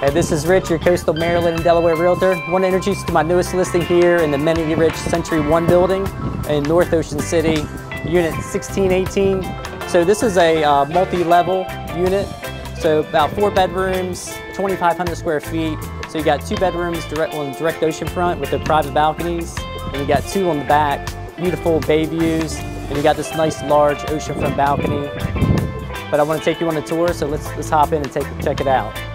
Hey, this is Rich, your coastal Maryland and Delaware realtor. I want to introduce you to my newest listing here in the many Rich Century One building in North Ocean City, unit 1618. So this is a uh, multi-level unit. So about four bedrooms, 2,500 square feet. So you got two bedrooms direct on direct ocean front with their private balconies, and you got two on the back, beautiful bay views, and you got this nice large oceanfront balcony. But I want to take you on a tour, so let's let's hop in and take check it out.